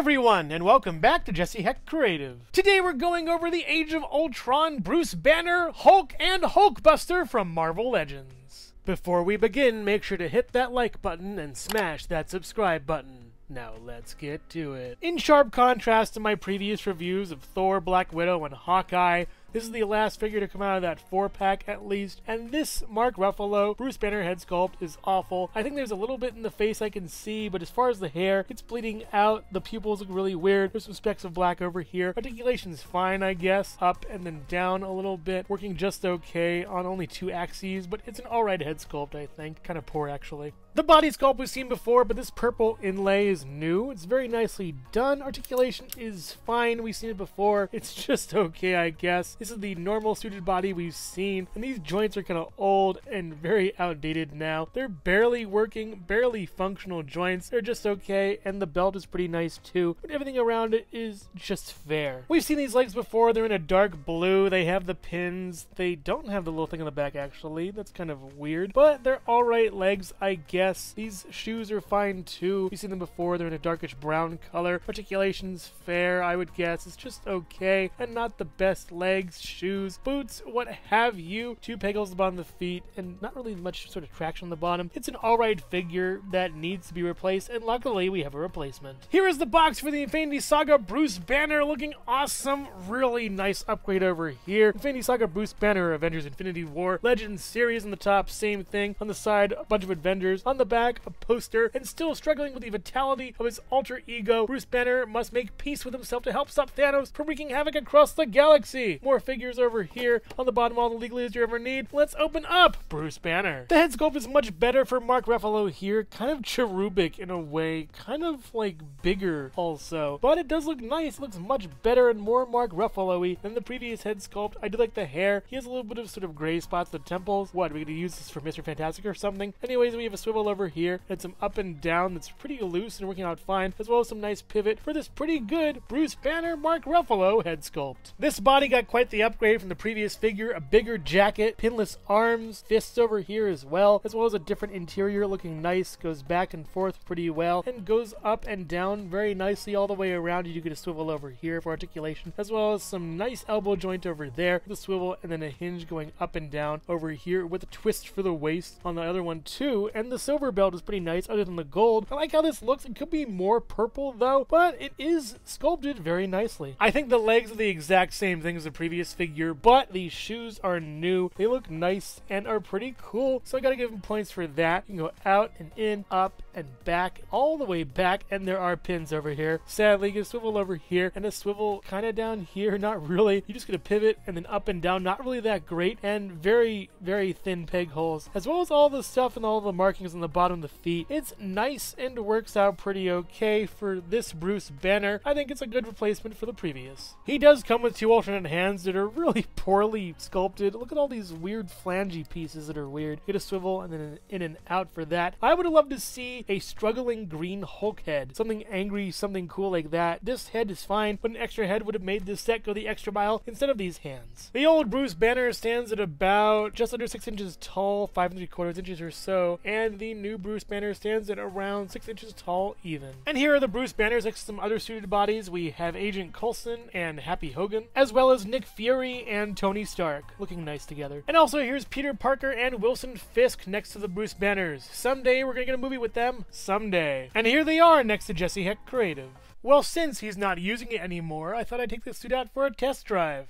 everyone, and welcome back to Jesse Hecht Creative. Today we're going over the Age of Ultron, Bruce Banner, Hulk, and Hulkbuster from Marvel Legends. Before we begin, make sure to hit that like button and smash that subscribe button. Now let's get to it. In sharp contrast to my previous reviews of Thor, Black Widow, and Hawkeye, this is the last figure to come out of that four pack at least, and this Mark Ruffalo Bruce Banner head sculpt is awful. I think there's a little bit in the face I can see, but as far as the hair, it's bleeding out. The pupils look really weird. There's some specks of black over here. Articulation's fine, I guess. Up and then down a little bit. Working just okay on only two axes, but it's an alright head sculpt, I think. Kind of poor, actually. The body sculpt we've seen before, but this purple inlay is new. It's very nicely done. Articulation is fine. We've seen it before. It's just okay, I guess. This is the normal suited body we've seen, and these joints are kind of old and very outdated now. They're barely working, barely functional joints. They're just okay, and the belt is pretty nice too, but everything around it is just fair. We've seen these legs before. They're in a dark blue. They have the pins. They don't have the little thing on the back, actually. That's kind of weird, but they're alright legs, I guess. These shoes are fine too. We've seen them before. They're in a darkish brown color. Articulation's fair, I would guess. It's just okay and not the best legs, shoes, boots, what have you. Two peg holes at the the feet and not really much sort of traction on the bottom. It's an alright figure that needs to be replaced and luckily we have a replacement. Here is the box for the Infinity Saga Bruce Banner looking awesome. Really nice upgrade over here. Infinity Saga Bruce Banner Avengers Infinity War Legends series on the top, same thing. On the side, a bunch of Avengers on the back, a poster, and still struggling with the vitality of his alter ego, Bruce Banner must make peace with himself to help stop Thanos from wreaking havoc across the galaxy. More figures over here. On the bottom, all the legalese you ever need. Let's open up Bruce Banner. The head sculpt is much better for Mark Ruffalo here. Kind of cherubic in a way. Kind of like bigger also. But it does look nice. It looks much better and more Mark Ruffalo-y than the previous head sculpt. I do like the hair. He has a little bit of sort of gray spots the temples. What, are we gonna use this for Mr. Fantastic or something? Anyways, we have a swivel over here and some up and down that's pretty loose and working out fine, as well as some nice pivot for this pretty good Bruce Banner Mark Ruffalo head sculpt. This body got quite the upgrade from the previous figure, a bigger jacket, pinless arms, fists over here as well, as well as a different interior looking nice, goes back and forth pretty well, and goes up and down very nicely all the way around. You do get a swivel over here for articulation, as well as some nice elbow joint over there, the swivel, and then a hinge going up and down over here with a twist for the waist on the other one too, and the silver belt is pretty nice other than the gold. I like how this looks. It could be more purple though, but it is sculpted very nicely. I think the legs are the exact same thing as the previous figure, but these shoes are new. They look nice and are pretty cool, so I gotta give them points for that. You can go out and in, up and back, all the way back, and there are pins over here. Sadly, you a swivel over here and a swivel kind of down here, not really. You just get a pivot and then up and down, not really that great, and very, very thin peg holes, as well as all the stuff and all the markings on the bottom of the feet. It's nice and works out pretty okay for this Bruce Banner. I think it's a good replacement for the previous. He does come with two alternate hands that are really poorly sculpted. Look at all these weird flangy pieces that are weird. Get a swivel and then an in and out for that. I would have loved to see a struggling green Hulk head. Something angry, something cool like that. This head is fine, but an extra head would have made this set go the extra mile instead of these hands. The old Bruce Banner stands at about just under 6 inches tall, 5 and 3 quarters inches or so, and the new Bruce Banner stands at around 6 inches tall even. And here are the Bruce Banners next to some other suited bodies. We have Agent Coulson and Happy Hogan, as well as Nick Fury and Tony Stark, looking nice together. And also here's Peter Parker and Wilson Fisk next to the Bruce Banners. Someday we're gonna get a movie with them. Someday. And here they are next to Jesse Hecht Creative. Well, since he's not using it anymore, I thought I'd take this suit out for a test drive.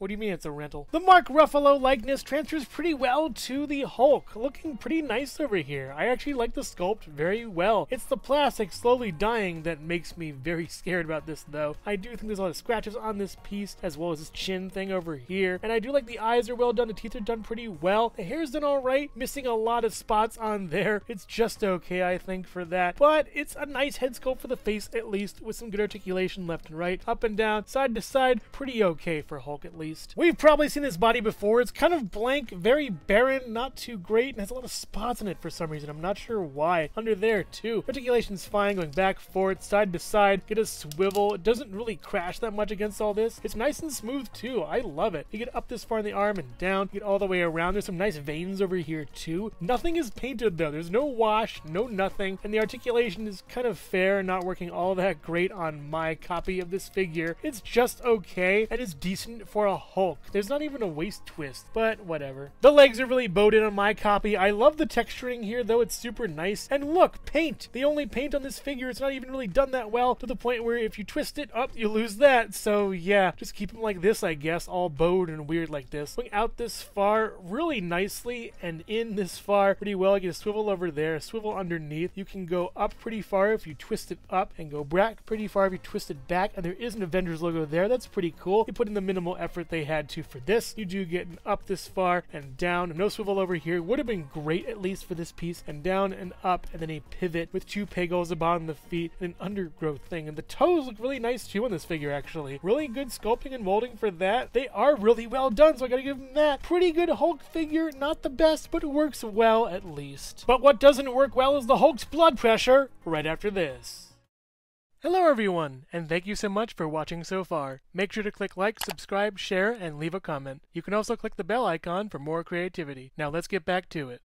What do you mean it's a rental? The Mark Ruffalo likeness transfers pretty well to the Hulk, looking pretty nice over here. I actually like the sculpt very well. It's the plastic slowly dying that makes me very scared about this though. I do think there's a lot of scratches on this piece as well as this chin thing over here. And I do like the eyes are well done, the teeth are done pretty well. The hair's done alright, missing a lot of spots on there. It's just okay I think for that. But it's a nice head sculpt for the face at least with some good articulation left and right, up and down, side to side, pretty okay for Hulk at least. Least. We've probably seen this body before. It's kind of blank, very barren, not too great, and has a lot of spots in it for some reason. I'm not sure why. Under there, too. Articulation's fine, going back, forth, side to side. Get a swivel. It doesn't really crash that much against all this. It's nice and smooth, too. I love it. You get up this far in the arm and down, get all the way around. There's some nice veins over here, too. Nothing is painted, though. There's no wash, no nothing, and the articulation is kind of fair, not working all that great on my copy of this figure. It's just okay, and it's decent for a Hulk. There's not even a waist twist, but whatever. The legs are really bowed in on my copy. I love the texturing here, though it's super nice. And look, paint! The only paint on this figure, it's not even really done that well, to the point where if you twist it up, you lose that. So yeah, just keep them like this, I guess, all bowed and weird like this. Going out this far really nicely, and in this far pretty well. You get a swivel over there, swivel underneath. You can go up pretty far if you twist it up, and go back pretty far if you twist it back. And there is an Avengers logo there. That's pretty cool. You put in the minimal effort they had to for this. You do get up this far and down. No swivel over here. Would have been great at least for this piece. And down and up, and then a pivot with two pegos above the feet and an undergrowth thing. And the toes look really nice too on this figure, actually. Really good sculpting and molding for that. They are really well done, so I gotta give them that. Pretty good Hulk figure. Not the best, but it works well at least. But what doesn't work well is the Hulk's blood pressure right after this. Hello everyone, and thank you so much for watching so far. Make sure to click like, subscribe, share, and leave a comment. You can also click the bell icon for more creativity. Now let's get back to it.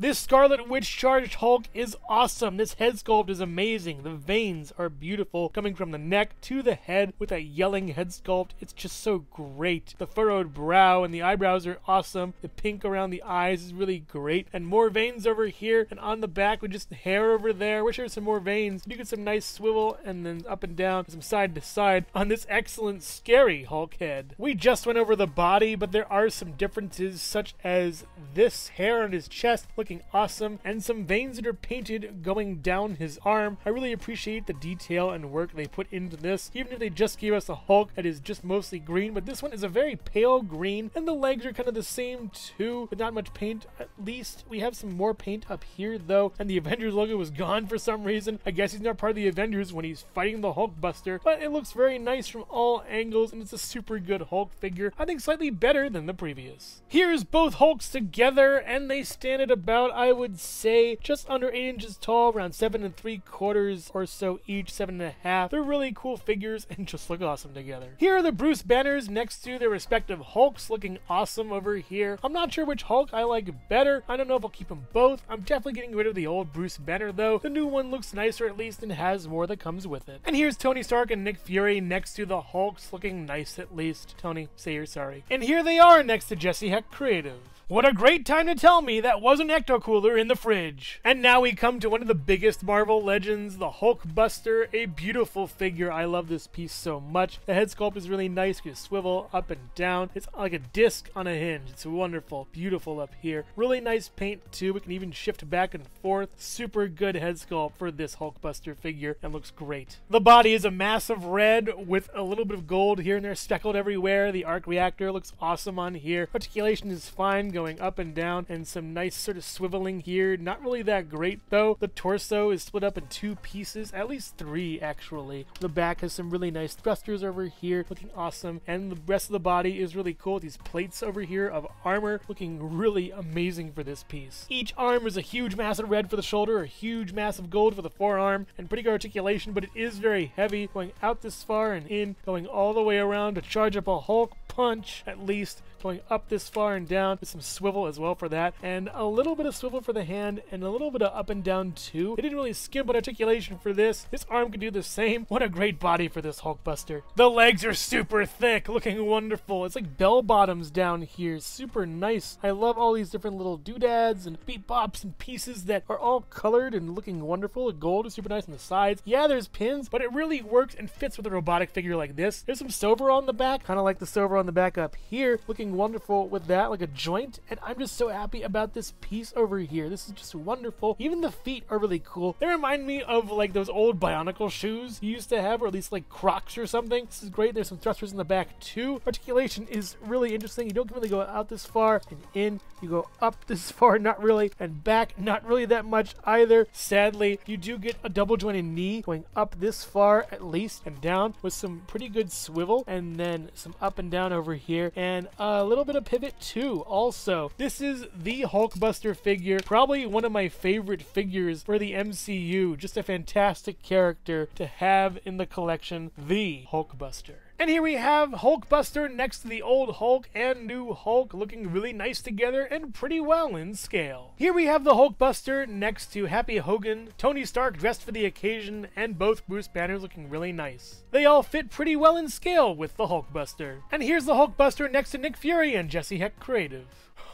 This Scarlet Witch charged Hulk is awesome. This head sculpt is amazing. The veins are beautiful, coming from the neck to the head with that yelling head sculpt. It's just so great. The furrowed brow and the eyebrows are awesome. The pink around the eyes is really great. And more veins over here and on the back with just hair over there. Wish there was some more veins. You get some nice swivel and then up and down, some side to side on this excellent scary Hulk head. We just went over the body, but there are some differences such as this hair on his chest looking awesome, and some veins that are painted going down his arm. I really appreciate the detail and work they put into this, even if they just gave us a Hulk that is just mostly green, but this one is a very pale green, and the legs are kind of the same too, but not much paint at least. We have some more paint up here though, and the Avengers logo was gone for some reason. I guess he's not part of the Avengers when he's fighting the Hulk Buster, but it looks very nice from all angles, and it's a super good Hulk figure. I think slightly better than the previous. Here's both Hulks together, and they stand at about, I would say, just under 8 inches tall, around 7 and 3 quarters or so each, 7 and a half. They're really cool figures and just look awesome together. Here are the Bruce banners next to their respective Hulks, looking awesome over here. I'm not sure which Hulk I like better. I don't know if I'll keep them both. I'm definitely getting rid of the old Bruce banner though. The new one looks nicer at least and has more that comes with it. And here's Tony Stark and Nick Fury next to the Hulks, looking nice at least. Tony, say you're sorry. And here they are next to Jesse Hecht Creative. What a great time to tell me that was an ecto cooler in the fridge. And now we come to one of the biggest Marvel legends, the Hulk Buster, a beautiful figure. I love this piece so much. The head sculpt is really nice. You swivel up and down. It's like a disc on a hinge. It's wonderful, beautiful up here. Really nice paint too. We can even shift back and forth. Super good head sculpt for this Hulk Buster figure and looks great. The body is a massive red with a little bit of gold here and there speckled everywhere. The arc reactor looks awesome on here. Articulation is fine going up and down and some nice sort of swiveling here. Not really that great though. The torso is split up in two pieces, at least three actually. The back has some really nice thrusters over here looking awesome and the rest of the body is really cool. These plates over here of armor looking really amazing for this piece. Each arm is a huge mass of red for the shoulder, a huge mass of gold for the forearm, and pretty good articulation, but it is very heavy going out this far and in, going all the way around to charge up a Hulk punch at least going up this far and down with some swivel as well for that and a little bit of swivel for the hand and a little bit of up and down too. They didn't really skimp on articulation for this. This arm can do the same. What a great body for this hulkbuster. The legs are super thick looking wonderful. It's like bell bottoms down here. Super nice. I love all these different little doodads and beat bops and pieces that are all colored and looking wonderful. The gold is super nice on the sides. Yeah there's pins but it really works and fits with a robotic figure like this. There's some silver on the back kind of like the silver on the back up here looking wonderful with that, like a joint. And I'm just so happy about this piece over here. This is just wonderful. Even the feet are really cool. They remind me of like those old Bionicle shoes you used to have, or at least like Crocs or something. This is great. There's some thrusters in the back too. Articulation is really interesting. You don't really go out this far and in. You go up this far, not really, and back, not really that much either. Sadly, you do get a double jointed knee going up this far at least and down with some pretty good swivel and then some up and down over here and a little bit of pivot too also. So this is the Hulkbuster figure, probably one of my favorite figures for the MCU. Just a fantastic character to have in the collection, the Hulkbuster. And here we have Hulkbuster next to the old Hulk and new Hulk looking really nice together and pretty well in scale. Here we have the Hulkbuster next to Happy Hogan, Tony Stark dressed for the occasion, and both Bruce Banners looking really nice. They all fit pretty well in scale with the Hulkbuster. And here's the Hulkbuster next to Nick Fury and Jesse Hecht Creative.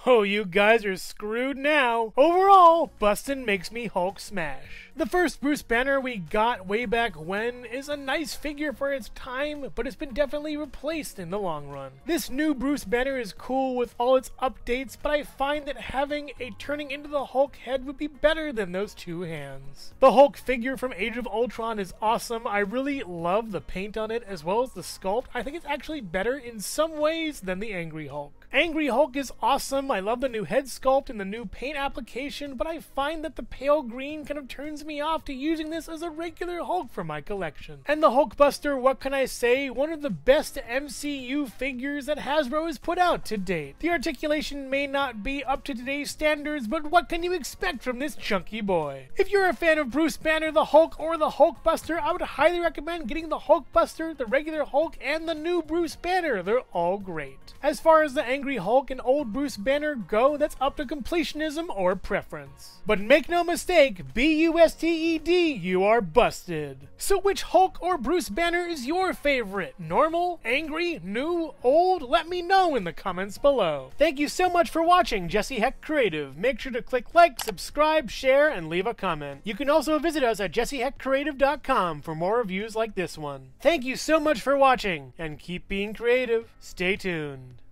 Oh, you guys are screwed now. Overall, Bustin makes me Hulk smash. The first Bruce Banner we got way back when is a nice figure for its time, but it's been definitely replaced in the long run. This new Bruce Banner is cool with all its updates, but I find that having a turning into the Hulk head would be better than those two hands. The Hulk figure from Age of Ultron is awesome. I really love the paint on it as well as the sculpt. I think it's actually better in some ways than the Angry Hulk. Angry Hulk is awesome. I love the new head sculpt and the new paint application, but I find that the pale green kind of turns me off to using this as a regular Hulk for my collection. And the Hulkbuster, what can I say? One of the best MCU figures that Hasbro has put out to date. The articulation may not be up to today's standards, but what can you expect from this chunky boy? If you're a fan of Bruce Banner, the Hulk, or the Hulkbuster, I would highly recommend getting the Hulkbuster, the regular Hulk, and the new Bruce Banner. They're all great. As far as the Angry Hulk and old Bruce Banner go, that's up to completionism or preference. But make no mistake, B-U-S-T-E-D, you are busted. So which Hulk or Bruce Banner is your favorite? Normal, angry, new, old? Let me know in the comments below. Thank you so much for watching Jesse Hecht Creative. Make sure to click like, subscribe, share, and leave a comment. You can also visit us at jessehechtcreative.com for more reviews like this one. Thank you so much for watching, and keep being creative. Stay tuned.